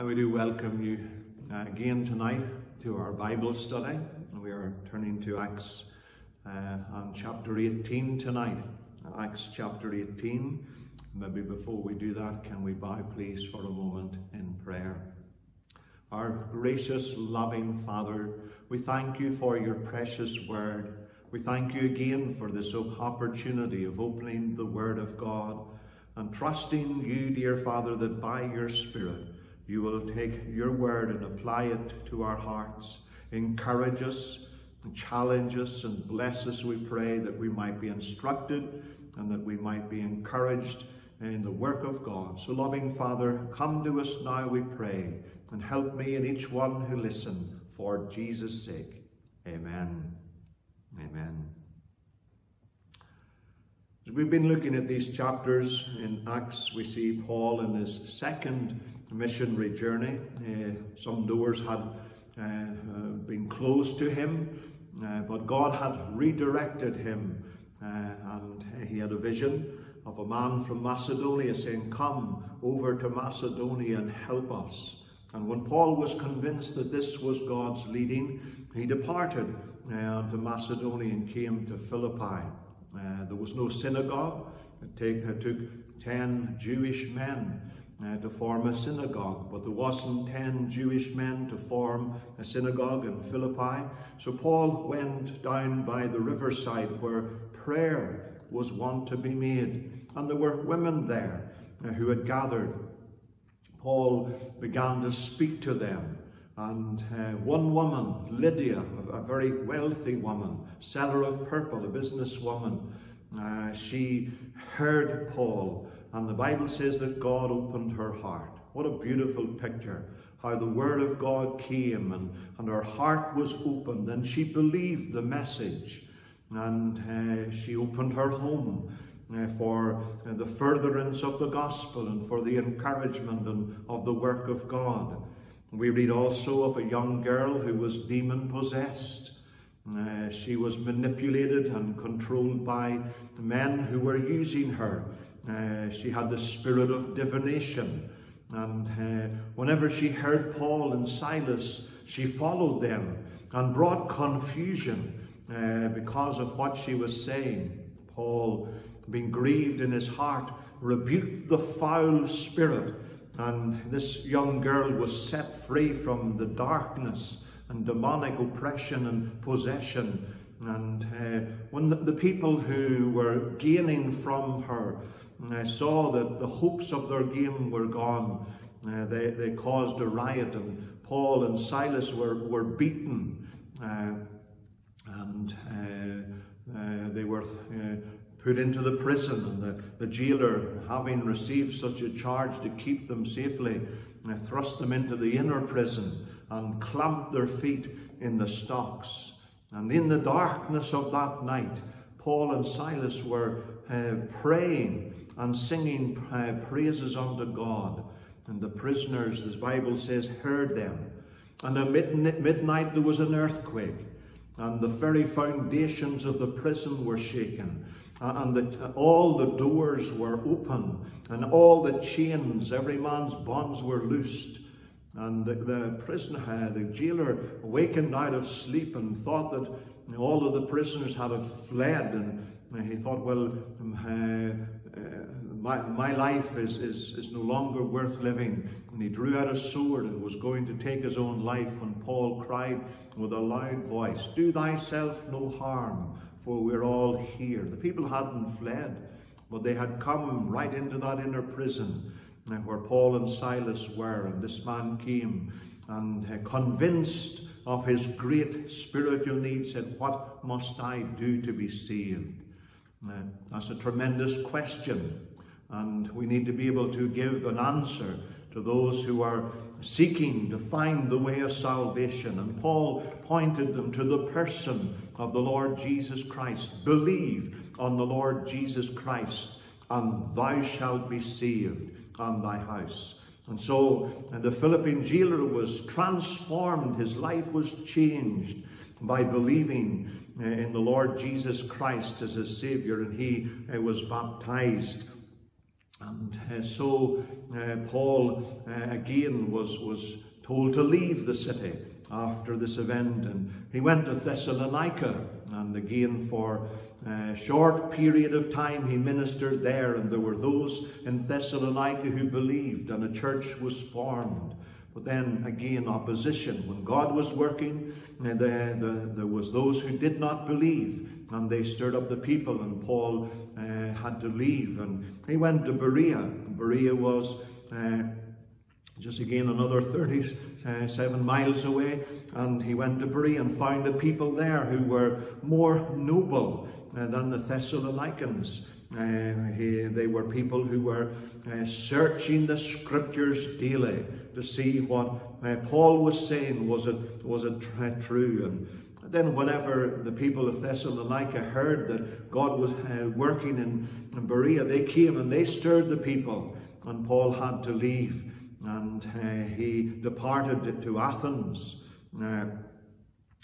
And we do welcome you uh, again tonight to our Bible study. We are turning to Acts uh, on chapter 18 tonight. Acts chapter 18. Maybe before we do that, can we bow please for a moment in prayer? Our gracious, loving Father, we thank you for your precious word. We thank you again for this opportunity of opening the word of God and trusting you, dear Father, that by your Spirit you will take your word and apply it to our hearts. Encourage us, and challenge us, and bless us, we pray, that we might be instructed and that we might be encouraged in the work of God. So, loving Father, come to us now, we pray, and help me and each one who listen for Jesus' sake. Amen. Amen. As we've been looking at these chapters in Acts, we see Paul in his second missionary journey. Uh, some doors had uh, uh, been closed to him, but God had redirected him, and he had a vision of a man from Macedonia saying, Come over to Macedonia and help us. And when Paul was convinced that this was God's leading, he departed uh, to Macedonia and came to Philippi. Uh, there was no synagogue. It, take, it took 10 Jewish men uh, to form a synagogue, but there wasn't 10 Jewish men to form a synagogue in Philippi. So Paul went down by the riverside where prayer was wont to be made. And there were women there uh, who had gathered. Paul began to speak to them. And uh, one woman, Lydia, a, very wealthy woman, seller of purple, a businesswoman, uh, she heard Paul and the Bible says that God opened her heart. What a beautiful picture. How the Word of God came and, and her heart was opened and she believed the message. And uh, she opened her home uh, for uh, the furtherance of the gospel and for the encouragement and, of the work of God. We read also of a young girl who was demon possessed. Uh, she was manipulated and controlled by the men who were using her uh, she had the spirit of divination. And uh, whenever she heard Paul and Silas, she followed them and brought confusion uh, because of what she was saying. Paul, being grieved in his heart, rebuked the foul spirit, and this young girl was set free from the darkness and demonic oppression and possession. And uh, when the, the people who were gaining from her uh, saw that the hopes of their game were gone, uh, they, they caused a riot, and Paul and Silas were, were beaten, uh, and uh, uh, they were uh, put into the prison, and the, the jailer, having received such a charge to keep them safely, thrust them into the inner prison and clamped their feet in the stocks. And in the darkness of that night, Paul and Silas were uh, praying and singing praises unto God. And the prisoners, the Bible says, heard them. And at midnight there was an earthquake, and the very foundations of the prison were shaken. And the, all the doors were open, and all the chains, every man's bonds were loosed. And the, the prisoner, uh, the jailer, awakened out of sleep and thought that all of the prisoners had fled. And he thought, well, um, uh, my, my life is, is, is no longer worth living. And he drew out a sword and was going to take his own life when Paul cried with a loud voice, Do thyself no harm, for we're all here. The people hadn't fled, but they had come right into that inner prison where Paul and Silas were, and this man came and uh, convinced of his great spiritual needs, said, What must I do to be saved? Uh, that's a tremendous question, and we need to be able to give an answer to those who are seeking to find the way of salvation. And Paul pointed them to the person of the Lord Jesus Christ. Believe on the Lord Jesus Christ, and thou shalt be saved on thy house. And so and the Philippian jailer was transformed, his life was changed by believing uh, in the Lord Jesus Christ as his Savior, and he uh, was baptized. And uh, so uh, Paul uh, again was, was told to leave the city after this event, and he went to Thessalonica, and again for a short period of time he ministered there, and there were those in Thessalonica who believed, and a church was formed. But then again, opposition. When God was working, uh, the, the, there was those who did not believe, and they stirred up the people, and Paul uh, had to leave. And he went to Berea. Berea was uh, just again another 37 miles away, and he went to Berea and found the people there who were more noble uh, than the Thessalonians. Uh, he, they were people who were uh, searching the scriptures daily to see what uh, Paul was saying was it was it true. And then, whenever the people of Thessalonica heard that God was uh, working in, in Berea, they came and they stirred the people, and Paul had to leave, and uh, he departed to Athens. Uh,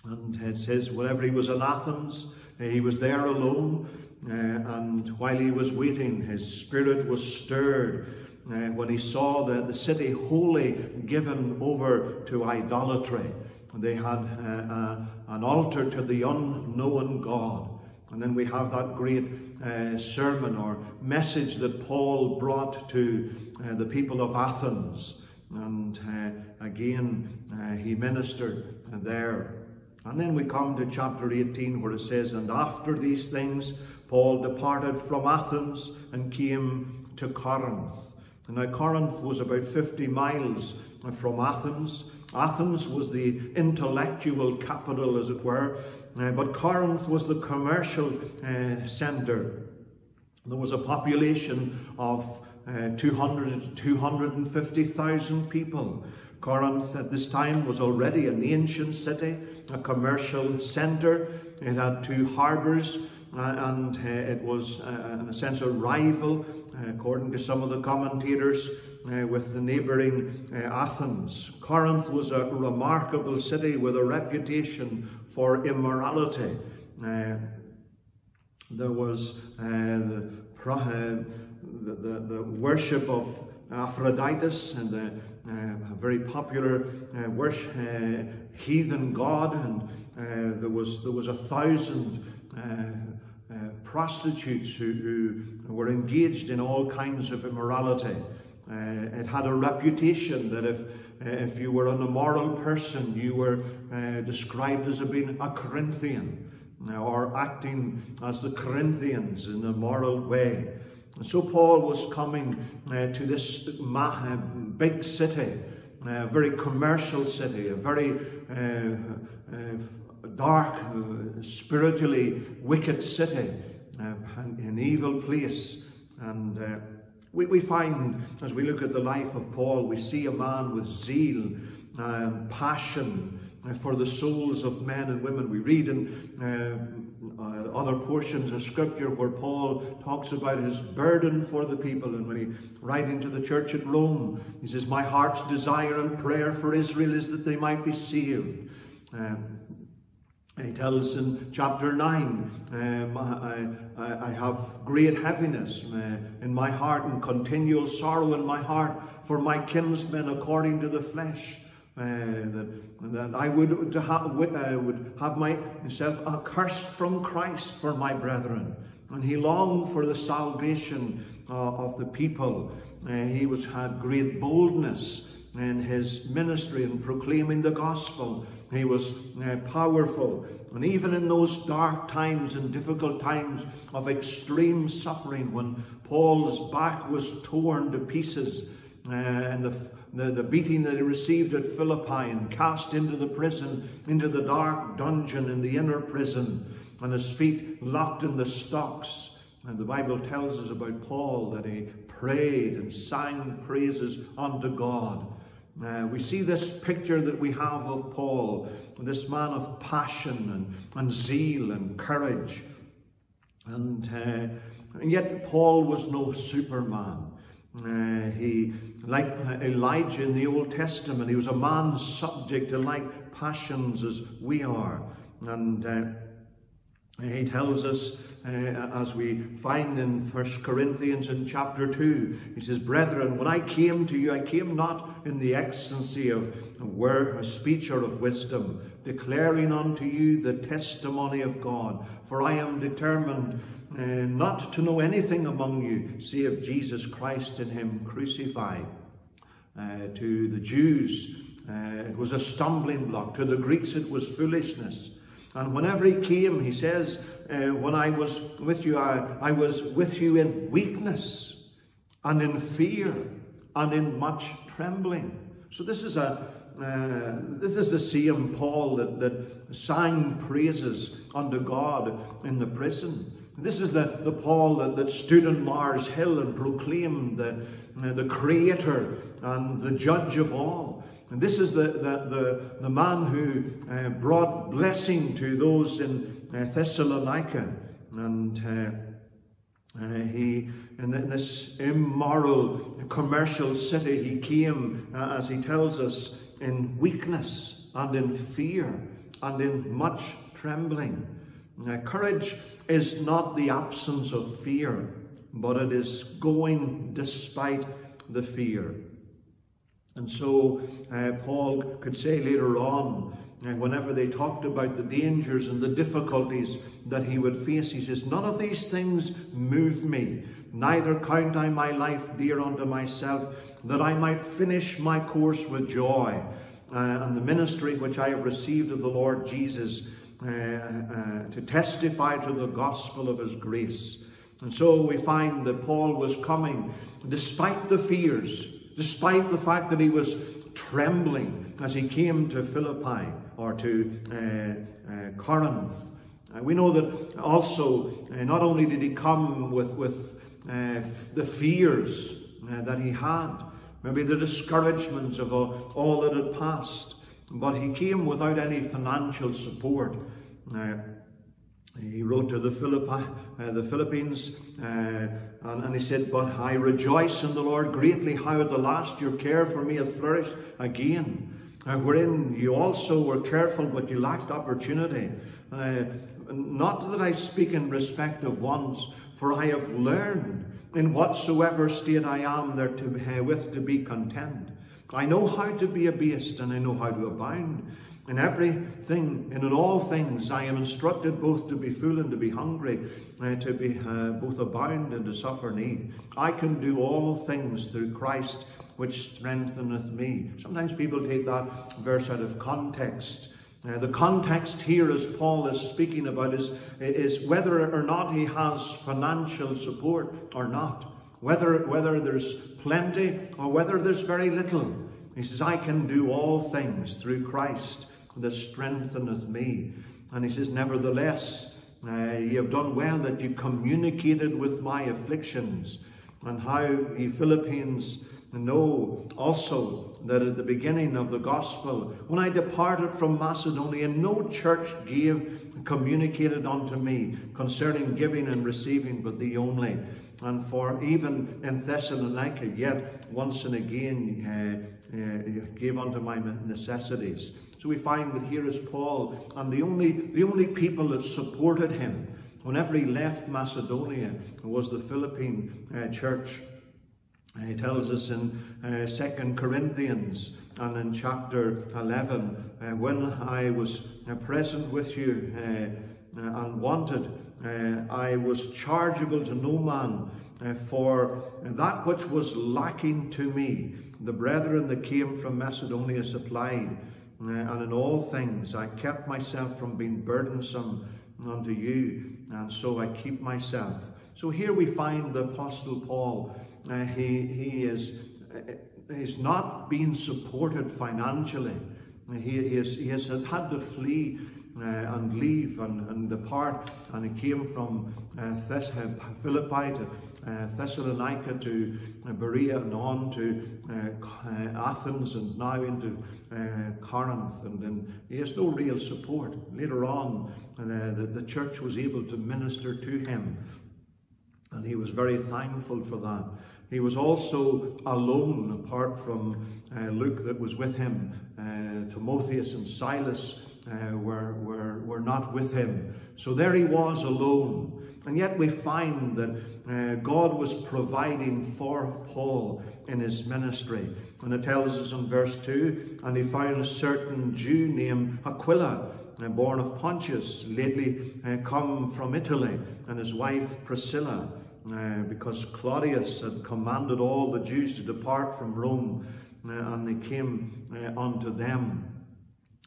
and it says, whenever he was in Athens, he was there alone, uh, and while he was waiting, his spirit was stirred uh, when he saw the, the city wholly given over to idolatry. They had uh, an altar to the unknown God. And then we have that great uh, sermon or message that Paul brought to uh, the people of Athens. And uh, again, he ministered there. And then we come to chapter 18 where it says, And after these things, Paul departed from Athens and came to Corinth. Now Corinth was about 50 miles from Athens. Athens was the intellectual capital, as it were, uh, but Corinth was the commercial uh, centre. There was a population of uh, 200 to 250,000 people. Corinth at this time was already an ancient city, a commercial centre. It had two harbours and uh, it was, uh, in a sense, a rival, according to some of the commentators, with the neighbouring Athens. Corinth was a remarkable city with a reputation for immorality. there was the, the, the, worship of Aphrodite and the uh, very popular uh, worship, uh, heathen god, and there was there was a thousand uh, prostitutes who, who, were engaged in all kinds of immorality. Uh, it had a reputation that if, uh, if you were an immoral person, you were uh, described as being a Corinthian or acting as the Corinthians in a moral way. And so Paul was coming uh, to this uh, big city, a very commercial city, a very dark, uh, spiritually wicked city, uh, an evil place. And uh, we, we find, as we look at the life of Paul, we see a man with zeal and passion for the souls of men and women. We read in uh, uh, other portions of Scripture where Paul talks about his burden for the people. And when he writing to the church at Rome, he says, My heart's desire and prayer for Israel is that they might be saved. Um, he tells in chapter 9, um, I, I, I, have great heaviness uh, in my heart and continual sorrow in my heart for my kinsmen according to the flesh. Uh, that, that I would, to ha- uh, would have myself accursed from Christ for my brethren. And he longed for the salvation uh, of the people. Uh, he was had great boldness in his ministry in proclaiming the gospel. He was uh, powerful. And even in those dark times and difficult times of extreme suffering, when Paul's back was torn to pieces uh, and the, the, the beating that he received at Philippi and cast into the prison, into the dark dungeon in the inner prison, and his feet locked in the stocks. And the Bible tells us about Paul that he prayed and sang praises unto God. Uh, we see this picture that we have of Paul, this man of passion and, and zeal and courage. And, uh, and yet, Paul was no superman. Uh, he, like Elijah in the Old Testament, he was a man subject to like passions as we are. And uh, He tells us, uh, as we find in First Corinthians in chapter 2, he says, Brethren, when I came to you, I came not in the excellency of word, speech, or of wisdom, declaring unto you the testimony of God. For I am determined uh, not to know anything among you, save Jesus Christ and Him crucified. Uh, to the Jews, uh, it was a stumbling block. To the Greeks, it was foolishness. And whenever he came, he says, uh, When I was with you, I, I was with you in weakness and in fear and in much trembling. So this is a uh, this is the same Paul that, that sang praises unto God in the prison. This is the, the Paul that, that stood on Mars Hill and proclaimed the, uh, the Creator and the Judge of all. And this is the, the, the, the man who uh, brought blessing to those in uh, Thessalonica. And uh, uh he, in this immoral commercial city, he came, uh, as he tells us, in weakness and in fear and in much trembling. Now, courage is not the absence of fear, but it is going despite the fear. And so uh, Paul could say later on, uh, whenever they talked about the dangers and the difficulties that he would face, he says, None of these things move me, neither count I my life dear unto myself, that I might finish my course with joy, uh, and the ministry which I have received of the Lord Jesus, uh, uh, to testify to the gospel of his grace. And so we find that Paul was coming despite the fears, despite the fact that he was trembling as he came to Philippi or to uh, uh, Corinth. Uh, we know that also, uh, not only did he come with, with uh, the fears uh, that he had, maybe the discouragements of all that had passed, but he came without any financial support. He wrote to the, Philippi, uh, the Philippians uh, and, and, he said, But I rejoice in the Lord greatly how at the last your care for me hath flourished again, uh, wherein you also were careful but you lacked opportunity. Uh, not that I speak in respect of ones, for I have learned in whatsoever state I am there to, with to be content. I know how to be abased and I know how to abound. In everything and in all things, I am instructed both to be full and to be hungry, uh, to be uh, both abound and to suffer need. I can do all things through Christ, which strengtheneth me. Sometimes people take that verse out of context. Uh, the context here, as Paul is speaking about, is, is whether or not he has financial support or not. Whether, whether there's plenty or whether there's very little. He says, I can do all things through Christ that strengtheneth me. And he says, Nevertheless, uh, ye have done well that you communicated with my afflictions, and how ye Philippians know also that at the beginning of the gospel, when I departed from Macedonia, no church gave communicated unto me concerning giving and receiving, but thee only. And for even in Thessalonica, yet once and again uh, uh, gave unto my necessities. So we find that here is Paul, and the only, the only people that supported him whenever he left Macedonia was the Philippian uh, church. Uh, he tells us in uh, 2 Corinthians and in chapter 11, uh, when I was uh, present with you uh, uh, and wanted, I was chargeable to no man for that which was lacking to me. The brethren that came from Macedonia supplied. Uh, and in all things I kept myself from being burdensome unto you, and so I keep myself. So here we find the Apostle Paul. Uh, he, he is uh, he's not being supported financially. He, he, is, he has had to flee uh, and leave and, and depart. And he came from uh, Thess- uh, Philippi to uh, Thessalonica to uh, Berea and on to uh, Athens and now into Corinth. And then he has no real support. Later on, the, the church was able to minister to him. And he was very thankful for that. He was also alone, apart from uh, Luke that was with him. Uh, Timotheus and Silas uh, were, were, were not with him. So there he was alone. And yet we find that uh, God was providing for Paul in his ministry. And it tells us in verse 2 and he found a certain Jew named Aquila, uh, born of Pontus, lately uh, come from Italy, and his wife Priscilla, uh, because Claudius had commanded all the Jews to depart from Rome, uh, and they came uh, unto them.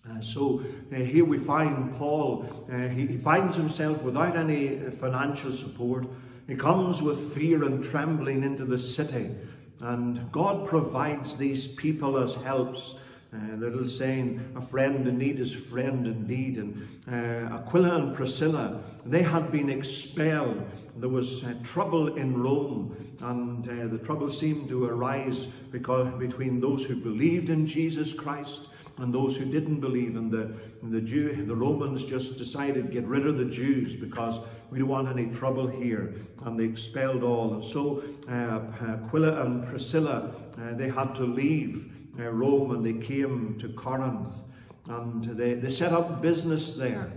Uh, so uh, here we find Paul, uh, he, he, finds himself without any financial support. He comes with fear and trembling into the city, and God provides these people as helps. Uh, the little saying, a friend in need is friend indeed. And uh, Aquila and Priscilla, they had been expelled. There was trouble in Rome, and the trouble seemed to arise because between those who believed in Jesus Christ and those who didn't believe in the, in the Jew, the Romans just decided get rid of the Jews because we don't want any trouble here, and they expelled all. And so uh, Aquila and Priscilla, uh, they had to leave uh, Rome and they came to Corinth, and they, they set up business there.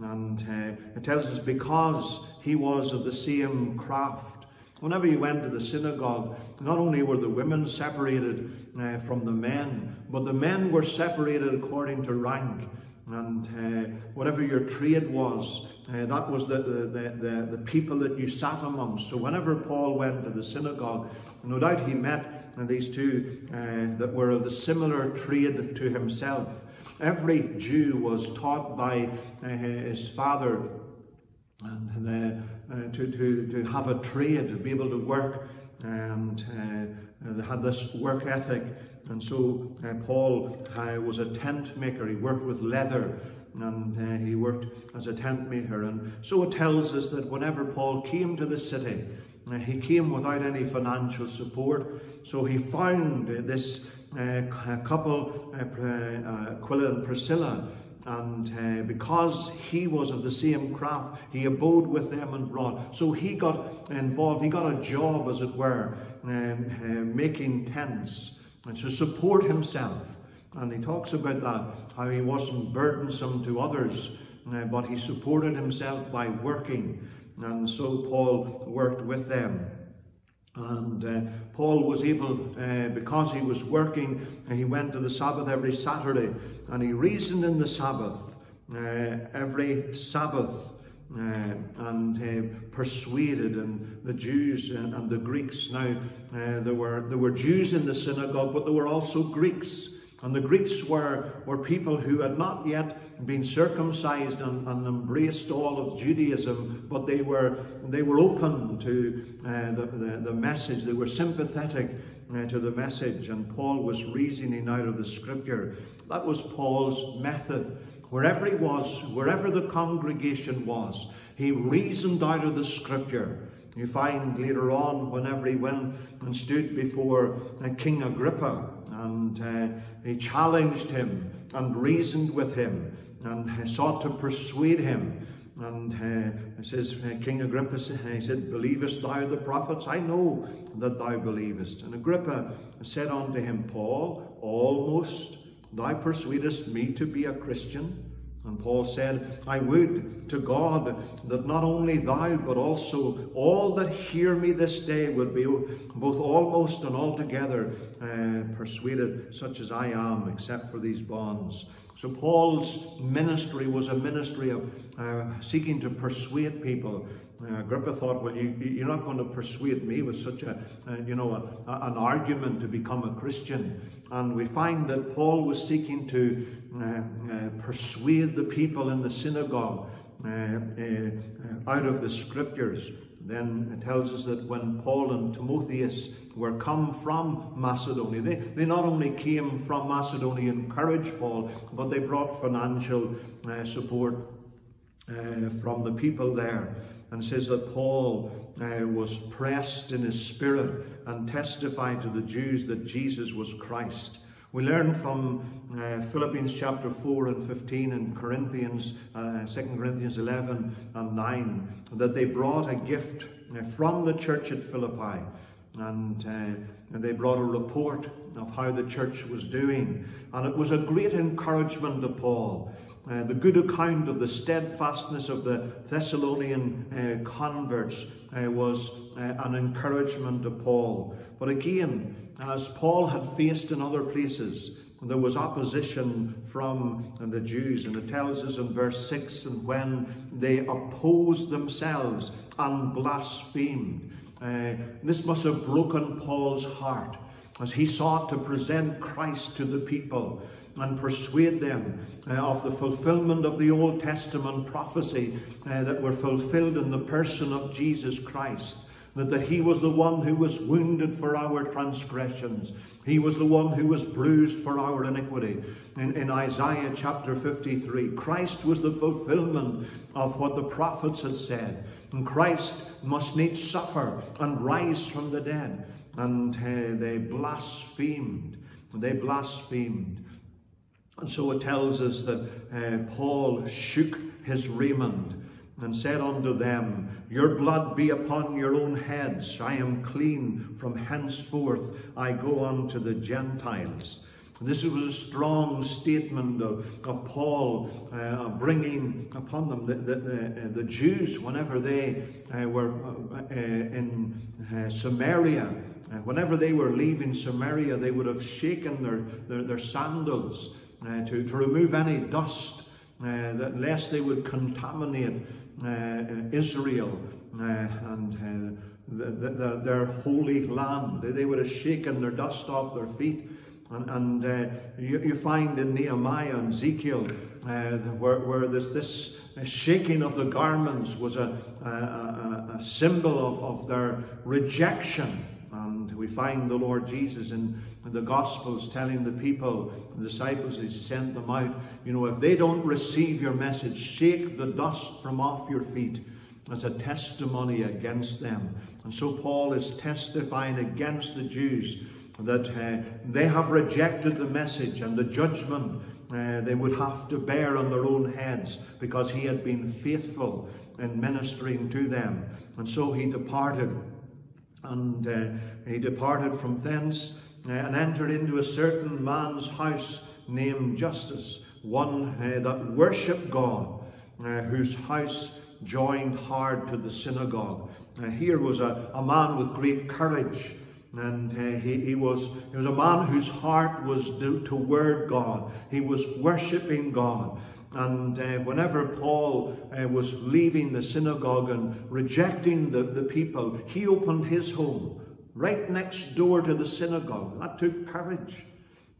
And uh, it tells us because he was of the same craft Whenever you went to the synagogue, not only were the women separated uh, from the men, but the men were separated according to rank. And uh, whatever your trade was, uh, that was the, the, the, the, people that you sat amongst. So whenever Paul went to the synagogue, no doubt he met these two uh, that were of the similar trade to himself. Every Jew was taught by uh, his father and uh, to, to, to have a trade, to be able to work, and uh, they had this work ethic. And so uh, Paul uh, was a tent maker. He worked with leather and uh, he worked as a tent maker. And so it tells us that whenever Paul came to the city, uh, he came without any financial support. So he found this couple, Aquila and Priscilla, and uh, because he was of the same craft, he abode with them and brought. So he got involved, he got a job, as it were, um, uh, making tents and to support himself. And he talks about that, how he wasn't burdensome to others, uh, but he supported himself by working. And so Paul worked with them. And uh, Paul was able, uh, because he was working, uh, he went to the Sabbath every Saturday and he reasoned in the Sabbath uh, every Sabbath uh, and uh, persuaded and the Jews and, and the Greeks. Now, there, were, there were Jews in the synagogue, but there were also Greeks. And the Greeks were, were people who had not yet been circumcised and, and embraced all of Judaism, but they were, they were open to uh, the, the, the, message. They were sympathetic uh, to the message. And Paul was reasoning out of the scripture. That was Paul's method. Wherever he was, wherever the congregation was, he reasoned out of the scripture. You find later on, whenever he went and stood before uh, King Agrippa, and uh, he challenged him and reasoned with him and uh, sought to persuade him. And uh, says, uh, King Agrippa, he said, Believest thou the prophets? I know that thou believest. And Agrippa said unto him, Paul, almost thou persuadest me to be a Christian. And Paul said, I would to God that not only thou, but also all that hear me this day would be both almost and altogether uh, persuaded, such as I am, except for these bonds. So Paul's ministry was a ministry of uh, seeking to persuade people uh, Agrippa thought, well, you, are not going to persuade me with such a, uh, you know, a, a, an argument to become a Christian. And we find that Paul was seeking to uh, uh persuade the people in the synagogue uh, out of the scriptures. Then it tells us that when Paul and Timotheus were come from Macedonia, they, they not only came from Macedonia and encouraged Paul, but they brought financial support from the people there and says that Paul uh, was pressed in his spirit and testified to the Jews that Jesus was Christ. We learn from uh, Philippians chapter 4 and 15 and Corinthians, uh, 2 Corinthians 11 and 9 that they brought a gift uh, from the church at Philippi. and, uh, and they brought a report of how the church was doing. And it was a great encouragement to Paul. Uh, the good account of the steadfastness of the Thessalonian uh, converts uh, was uh, an encouragement to Paul. But again, as Paul had faced in other places, there was opposition from the Jews. And it tells us in verse 6 and when they opposed themselves and blasphemed. Uh, this must have broken Paul's heart as he sought to present Christ to the people and persuade them uh, of the fulfillment of the Old Testament prophecy uh, that were fulfilled in the person of Jesus Christ. That, that he was the one who was wounded for our transgressions. He was the one who was bruised for our iniquity. In, in Isaiah chapter 53, Christ was the fulfillment of what the prophets had said. And Christ must needs suffer and rise from the dead. And uh, they blasphemed. They blasphemed. And so it tells us that uh, Paul shook his raiment and said unto them, Your blood be upon your own heads. I am clean. From henceforth I go unto the Gentiles. This was a strong statement of, of Paul uh, bringing upon them the, the, the, uh, Jews whenever they uh, were uh, uh in Samaria. whenever they were leaving Samaria, they would have shaken their, their, their sandals uh, to, to remove any dust, uh, that lest they would contaminate uh, Israel and the, the, their holy land. They would have shaken their dust off their feet. And, and uh, you, you, find in Nehemiah and Ezekiel uh, where, where this, this shaking of the garments was a, a, a, symbol of, of their rejection we find the Lord Jesus in, the Gospels telling the people, the disciples, He sent them out, you know, if they don't receive your message, shake the dust from off your feet as a testimony against them. And so Paul is testifying against the Jews that uh, they have rejected the message and the judgment uh, they would have to bear on their own heads because he had been faithful in ministering to them. And so he departed and uh, he departed from thence uh, and entered into a certain man's house named Justus, one uh, that worshipped God, uh, whose house joined hard to the synagogue. Uh, here was a, a man with great courage. And uh, he, he, was, he was a man whose heart was toward God. He was worshipping God. And uh, whenever Paul uh, was leaving the synagogue and rejecting the, the people, he opened his home right next door to the synagogue. That took courage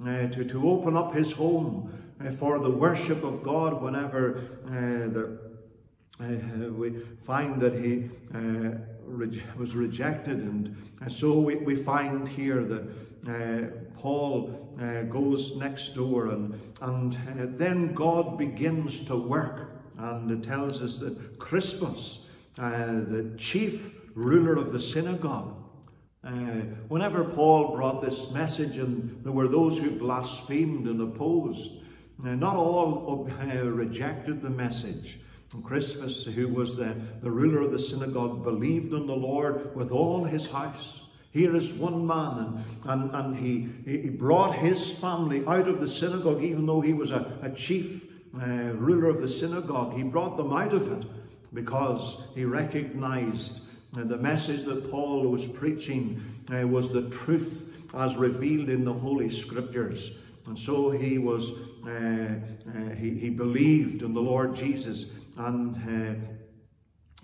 uh, to, to open up his home uh, for the worship of God whenever uh, the, uh, we find that he was rejected. And so we, we find here that Paul uh, goes next door, and, and uh, then God begins to work. And it tells us that Crispus, the chief ruler of the synagogue, uh, whenever Paul brought this message, and there were those who blasphemed and opposed, uh, not all uh, rejected the message. And Crispus, who was the, the ruler of the synagogue, believed in the Lord with all his house. Here is one man, and, and, and he, he brought his family out of the synagogue, even though he was a, a chief uh, ruler of the synagogue. He brought them out of it because he recognized uh, the message that Paul was preaching uh, was the truth as revealed in the Holy Scriptures. And so he was, uh, uh he, he believed in the Lord Jesus and uh,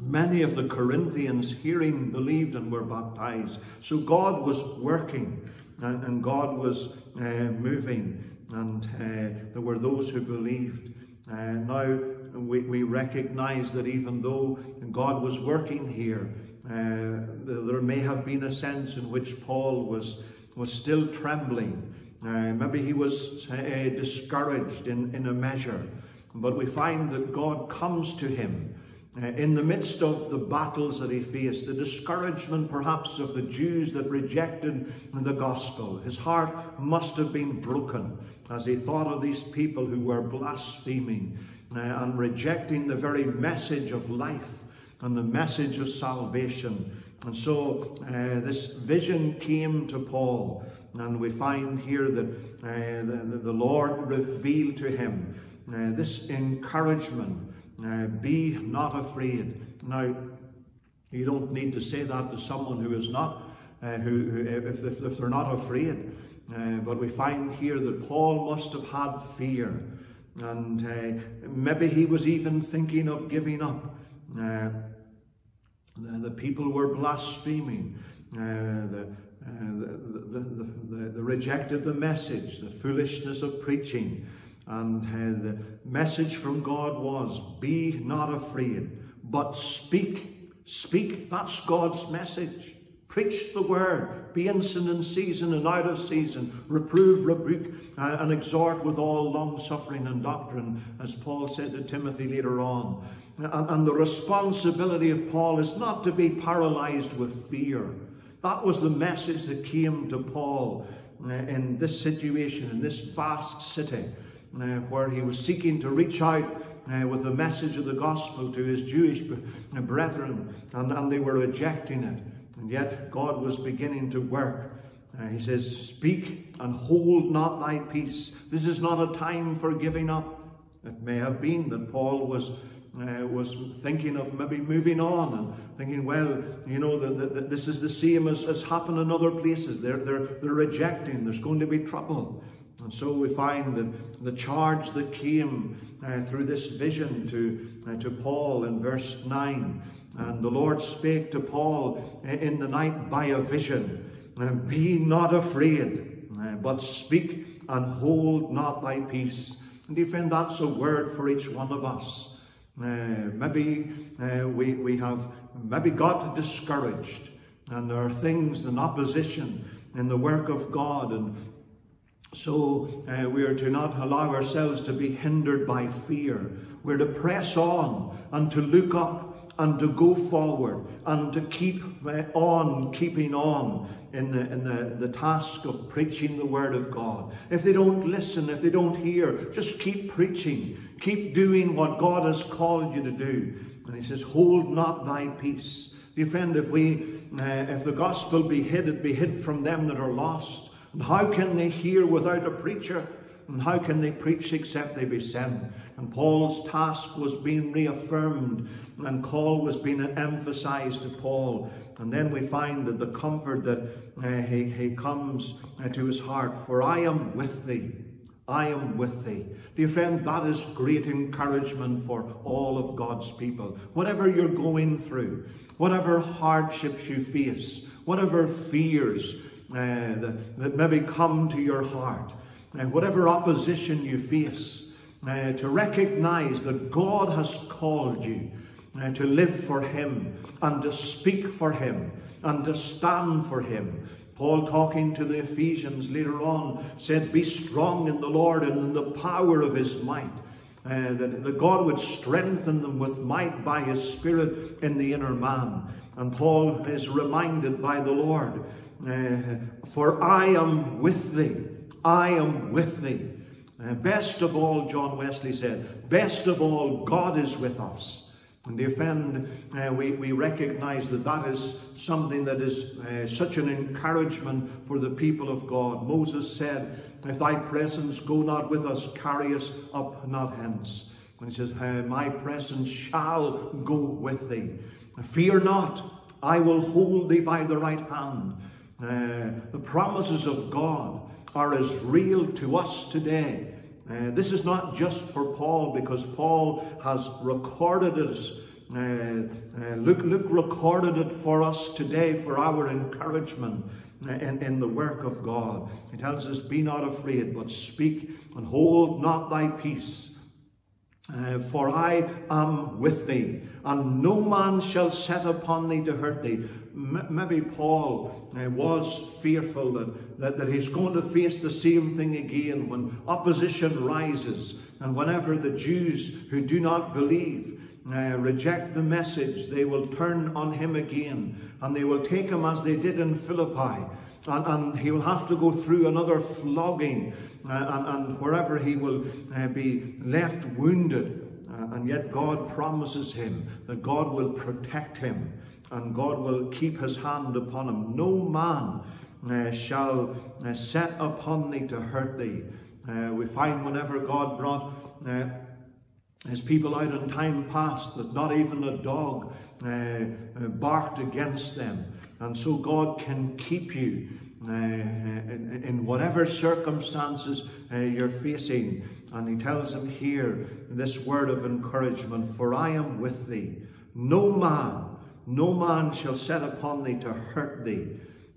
Many of the Corinthians, hearing, believed and were baptized. So God was working and, and God was uh, moving, and uh, there were those who believed. Uh, now we, we recognize that even though God was working here, uh, there may have been a sense in which Paul was, was still trembling. Uh, maybe he was uh, discouraged in, in a measure. But we find that God comes to him uh, in the midst of the battles that he faced, the discouragement perhaps of the Jews that rejected the gospel, his heart must have been broken as he thought of these people who were blaspheming uh, and rejecting the very message of life and the message of salvation. And so uh, this vision came to Paul, and we find here that uh, the, the, Lord revealed to him uh, this encouragement uh, be not afraid. Now, you don't need to say that to someone who is not, uh, who, who if, if, if, they're not afraid. Uh, but we find here that Paul must have had fear. And uh, maybe he was even thinking of giving up. Uh, the, the, people were blaspheming. Uh, the, the, the, the, rejected the message, the foolishness of preaching. And the message from God was, Be not afraid, but speak. Speak. That's God's message. Preach the word. Be instant in season and out of season. Reprove, rebuke, uh, and exhort with all long suffering and doctrine, as Paul said to Timothy later on. And, and the responsibility of Paul is not to be paralyzed with fear. That was the message that came to Paul uh, in this situation, in this vast city where he was seeking to reach out uh, with the message of the gospel to his Jewish brethren, and, and they were rejecting it. And yet God was beginning to work. Uh, he says, Speak and hold not thy peace. This is not a time for giving up. It may have been that Paul was uh, was thinking of maybe moving on and thinking, well, you know, that this is the same as has happened in other places. They're, they're, they're rejecting, there's going to be trouble. And so we find that the charge that came uh, through this vision to, uh, to Paul in verse 9, and the Lord spake to Paul uh, in the night by a vision, uh, Be not afraid, uh, but speak and hold not thy peace. And you find that's a word for each one of us. Uh, maybe we, we have maybe got discouraged, and there are things in opposition in the work of God, and so uh, we are to not allow ourselves to be hindered by fear. We're to press on and to look up and to go forward and to keep uh, on keeping on in, the, in the, the task of preaching the word of God. If they don't listen, if they don't hear, just keep preaching. Keep doing what God has called you to do. And he says, hold not thy peace. Dear friend, if we, uh, if the gospel be hid, it be hid from them that are lost. And how can they hear without a preacher? And how can they preach except they be sent? And Paul's task was being reaffirmed, and call was being emphasized to Paul. And then we find that the comfort that uh, he, he comes uh, to his heart, for I am with thee. I am with thee. Dear friend, that is great encouragement for all of God's people. Whatever you're going through, whatever hardships you face, whatever fears, that, that maybe come to your heart, and whatever opposition you face, uh, to recognize that God has called you uh, to live for Him and to speak for Him and to stand for Him. Paul, talking to the Ephesians later on, said, Be strong in the Lord and in the power of His might. Uh, that, that God would strengthen them with might by His Spirit in the inner man. And Paul is reminded by the Lord uh, for I am with thee. I am with thee. Uh, best of all, John Wesley said, best of all, God is with us. And the offend, uh, we, we recognize that that is something that is uh, such an encouragement for the people of God. Moses said, If thy presence go not with us, carry us up not hence. And he says, My presence shall go with thee. Fear not, I will hold thee by the right hand. Uh, the promises of God are as real to us today. Uh, this is not just for Paul because Paul has recorded it. Uh, uh, Luke, Luke recorded it for us today for our encouragement uh, in, in the work of God. He tells us, Be not afraid, but speak and hold not thy peace. Uh, for I am with thee, and no man shall set upon thee to hurt thee. M- maybe Paul uh, was fearful that, that, that he's going to face the same thing again when opposition rises, and whenever the Jews who do not believe uh, reject the message, they will turn on him again, and they will take him as they did in Philippi and, and he will have to go through another flogging, uh, and, and, wherever he will uh, be left wounded. Uh, and yet God promises him that God will protect him. and God will keep his hand upon him. No man uh, shall uh, set upon thee to hurt thee. Uh, we find whenever God brought uh, his people out in time past that not even a dog uh, uh, barked against them. And so God can keep you uh, in, in, whatever circumstances uh, you're facing. And he tells him here this word of encouragement For I am with thee. No man, no man shall set upon thee to hurt thee.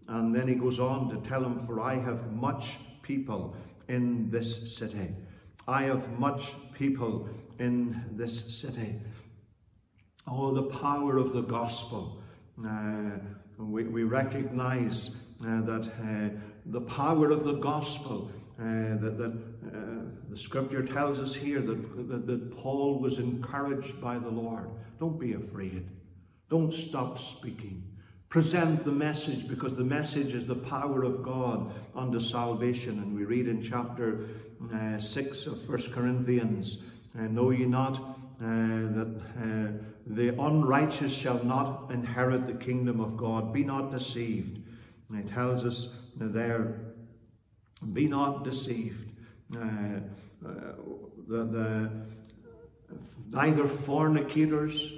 And then he goes on to tell him, For I have much people in this city. I have much people in this city. Oh, the power of the gospel. Uh, we, we recognize uh, that uh, the power of the gospel, uh, that, that uh, the scripture tells us here that, that, that Paul was encouraged by the Lord. Don't be afraid. Don't stop speaking. Present the message because the message is the power of God unto salvation. And we read in chapter uh, 6 of 1 Corinthians uh, Know ye not that the unrighteous shall not inherit the kingdom of God? Be not deceived. And it tells us there, Be not deceived. Uh, uh, the, the, neither fornicators,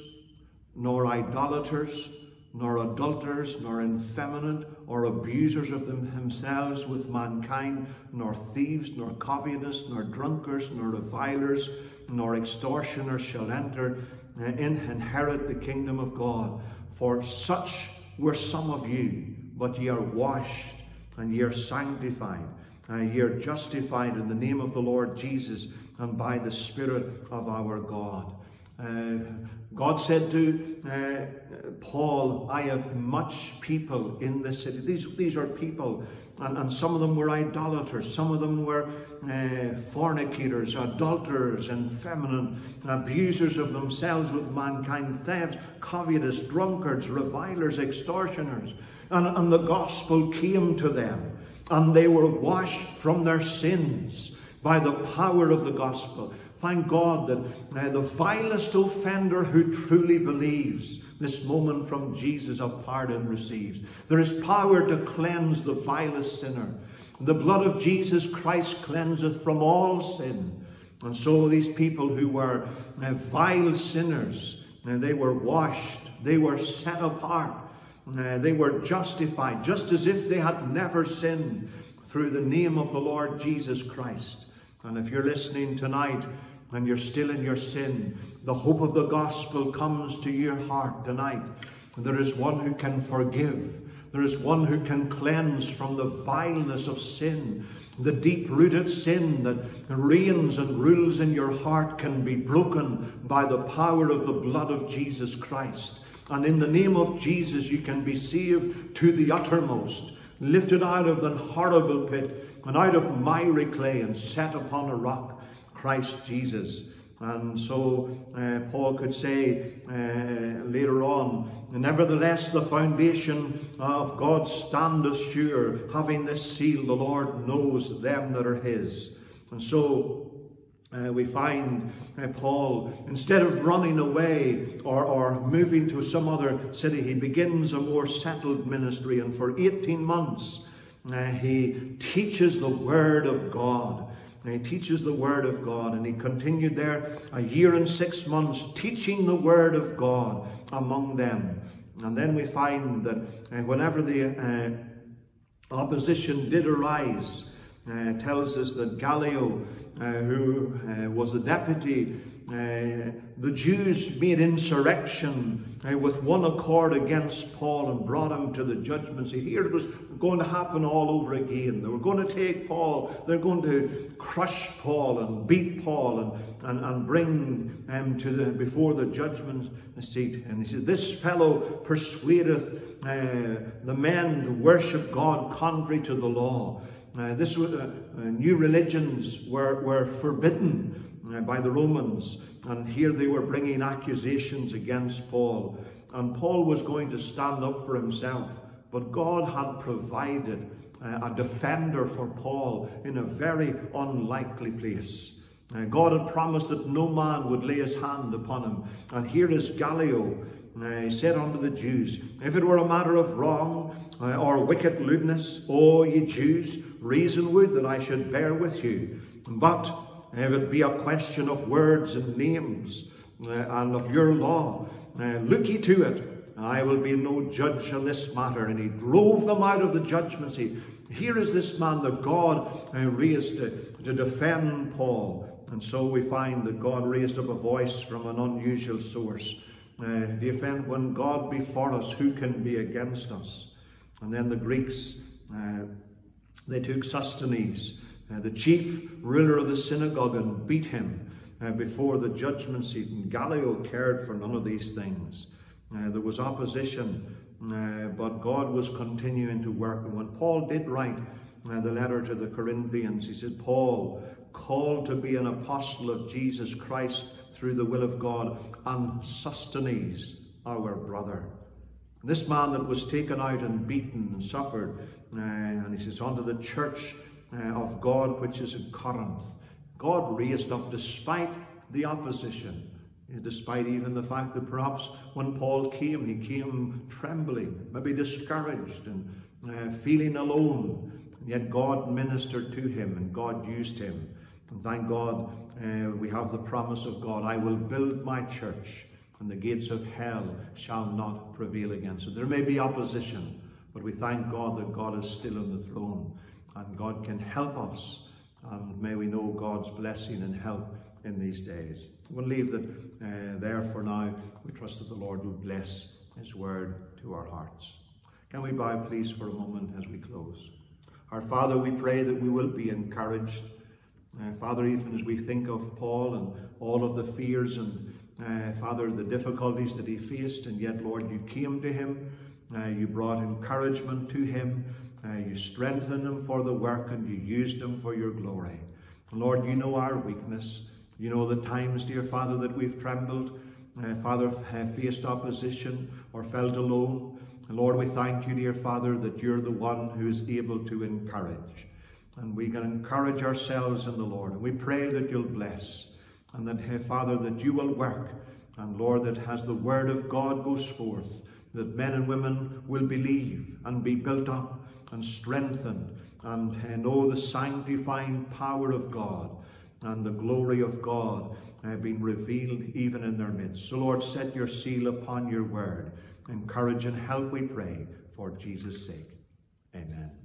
nor idolaters, nor adulterers, nor effeminate, or abusers of them themselves with mankind, nor thieves, nor covetous, nor drunkards, nor revilers, nor extortioners shall enter inherit the kingdom of God. For such were some of you, but ye are washed, and ye are sanctified, and ye are justified in the name of the Lord Jesus, and by the Spirit of our God. Uh, God said to uh, Paul, I have much people in this city. These, these are people, and, and some of them were idolaters, some of them were uh, fornicators, adulterers, and feminine, abusers of themselves with mankind, thefts, covetous, drunkards, revilers, extortioners. And, and the gospel came to them, and they were washed from their sins by the power of the gospel. Thank God that uh, the vilest offender who truly believes this moment from Jesus a pardon receives. There is power to cleanse the vilest sinner. The blood of Jesus Christ cleanseth from all sin. And so these people who were uh, vile sinners, uh, they were washed, they were set apart, uh, they were justified, just as if they had never sinned through the name of the Lord Jesus Christ. And if you're listening tonight and you're still in your sin, the hope of the gospel comes to your heart tonight. There is one who can forgive. There is one who can cleanse from the vileness of sin. The deep rooted sin that reigns and rules in your heart can be broken by the power of the blood of Jesus Christ. And in the name of Jesus, you can be saved to the uttermost, lifted out of the horrible pit and out of miry clay and set upon a rock. Christ Jesus. And so uh, Paul could say uh, later on, Nevertheless, the foundation of God standeth sure, having this seal, the Lord knows them that are his. And so uh, we find uh, Paul, instead of running away or, or moving to some other city, he begins a more settled ministry. And for 18 months, uh, he teaches the Word of God. And he teaches the Word of God. And he continued there a year and six months teaching the Word of God among them. And then we find that uh, whenever the uh, opposition did arise, uh, tells us that Gallio, uh, who uh, was the deputy uh, the Jews made insurrection uh, with one accord against Paul and brought him to the judgment seat. Here it was going to happen all over again. They were going to take Paul, they're going to crush Paul and beat Paul and, and, and bring him to the, before the judgment seat. And he said, This fellow persuadeth uh, the men to worship God contrary to the law. Uh, this uh, uh, new religions were, were forbidden by the Romans. And here they were bringing accusations against Paul. And Paul was going to stand up for himself. But God had provided uh, a defender for Paul in a very unlikely place. Uh, God had promised that no man would lay his hand upon him. And here is Gallio, uh, he said unto the Jews, If it were a matter of wrong uh, or wicked lewdness, O ye Jews, reason would that I should bear with you. But if it be a question of words and names uh, and of your law, uh, look ye to it. I will be no judge on this matter. And he drove them out of the judgment seat. Here is this man that God raised to, to defend Paul. And so we find that God raised up a voice from an unusual source. Uh, defend when God be for us, who can be against us? And then the Greeks, uh, they took Sosthenes, uh, the chief ruler of the synagogue, and beat him uh, before the judgment seat. And Gallio cared for none of these things. Uh, there was opposition, uh, but God was continuing to work. And when Paul did write the letter to the Corinthians, he said, Paul, called to be an apostle of Jesus Christ through the will of God, and Sosthenes, our brother. This man that was taken out and beaten and suffered, uh, and he says, unto the church uh, of God which is in Corinth. God raised up despite the opposition, despite even the fact that perhaps when Paul came, he came trembling, maybe discouraged and uh, feeling alone. Yet God ministered to him and God used him. And thank God uh, we have the promise of God I will build my church, and the gates of hell shall not prevail against it. There may be opposition, but we thank God that God is still on the throne, and God can help us. And may we know God's blessing and help in these days. We'll leave that uh, there for now. We trust that the Lord will bless His word to our hearts. Can we bow, please, for a moment as we close? Our Father, we pray that we will be encouraged uh, Father, even as we think of Paul and all of the fears and, uh, Father, the difficulties that he faced, and yet, Lord, you came to him, uh, you brought encouragement to him, uh, you strengthened them for the work, and you used them for your glory. Lord, you know our weakness. You know the times, dear Father, that we've trembled, uh, Father, have faced opposition or felt alone. Lord, we thank you, dear Father, that you're the one who is able to encourage and we can encourage ourselves in the Lord. And we pray that you'll bless and that, hey, Father, that you will work. And Lord, that as the word of God goes forth, that men and women will believe and be built up and strengthened and know the sanctifying power of God and the glory of God uh, being revealed even in their midst. So, Lord, set your seal upon your word. Encourage and help, we pray, for Jesus' sake. Amen.